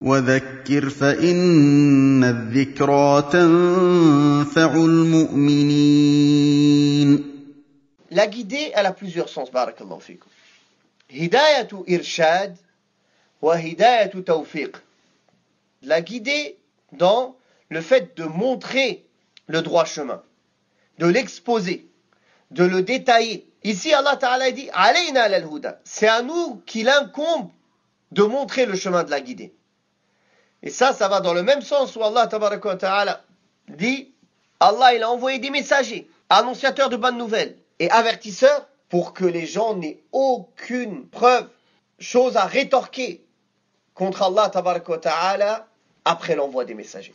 وذكر فإن الذكرى تنفع المؤمنين La guidée, elle a plusieurs sens, barakallahu fikum. Hidayatu irshad wa hidayatu tawfiq. La guidée dans le fait de montrer le droit chemin, de l'exposer, de le détailler. Ici, Allah Ta'ala dit Alayna al-huda. C'est à nous qu'il incombe de montrer le chemin de la guidée. Et ça, ça va dans le même sens où Allah Ta'ala dit Allah, a envoyé des messagers, annonciateurs de bonnes nouvelles et avertisseurs pour que les gens n'aient aucune preuve, chose à rétorquer contre Allah Ta'ala après l'envoi des messagers.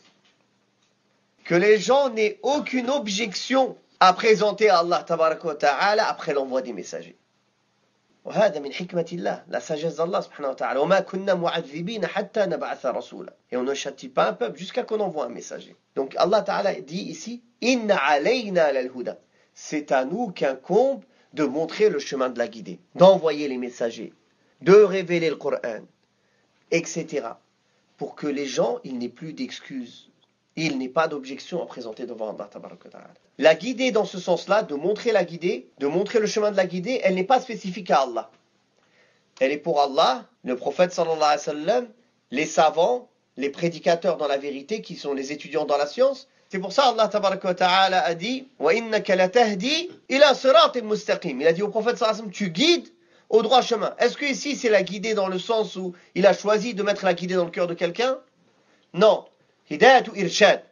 Que les gens n'aient aucune objection à présenter à Allah Ta'ala après l'envoi des messagers وهذا من حكمة الله la sagesse d'Allah subhanahu wa ta'ala وما كنا معذبين حتى نبعث رسولا et on ne châtie pas un peuple jusqu'à qu'on envoie un messager donc Allah ta'ala dit ici inna alayna lal-huda c'est à nous qu'incombe de montrer le chemin de la guidée d'envoyer les messagers de révéler le Coran etc pour que les gens il n'aient plus d'excuses il n'est pas d'objection à présenter devant Allah la guidée dans ce sens-là, de montrer la guidée, de montrer le chemin de la guidée, elle n'est pas spécifique à Allah. Elle est pour Allah, le prophète sallallahu alayhi wa sallam, les savants, les prédicateurs dans la vérité, qui sont les étudiants dans la science. C'est pour ça Allah a dit « Wa ila mustaqim » Il a dit au prophète sallallahu alayhi wa sallam « Tu guides au droit chemin ». Est-ce que ici c'est la guidée dans le sens où il a choisi de mettre la guidée dans le cœur de quelqu'un? Non. Hidayat ou irshad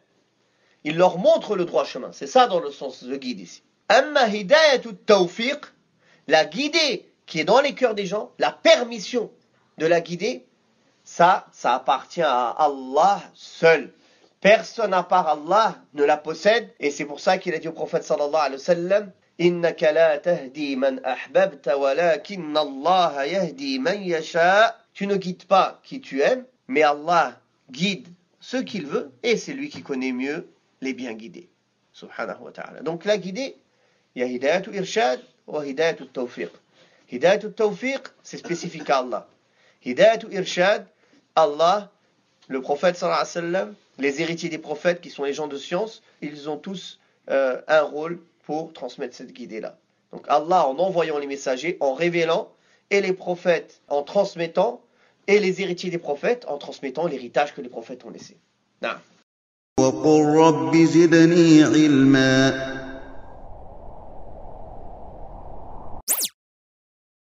il leur montre le droit chemin. C'est ça dans le sens de guide ici. Amma hidayatu tawfiq, la guidée qui est dans les cœurs des gens, la permission de la guider, ça, ça appartient à Allah seul. Personne à part Allah ne la possède. Et c'est pour ça qu'il a dit au prophète sallallahu alayhi wa sallam, إنك لا تهدي من أحببت ولكن الله يهدي من يشاء. Tu ne guides pas qui tu aimes, mais Allah guide ceux qu'il veut et c'est lui qui connaît mieux les bien guidés. Subhanahu wa ta'ala. Donc la guidée, il y a hidayatu irshad ou hidayatu tawfiq. Hidayatu tawfiq, c'est spécifique à Allah. Hidayatu irshad, Allah, le prophète sallallahu les héritiers des prophètes qui sont les gens de science, ils ont tous euh, un rôle pour transmettre cette guidée-là. Donc Allah en envoyant les messagers, en révélant, et les prophètes en transmettant, et les héritiers des prophètes en transmettant l'héritage que les prophètes ont laissé.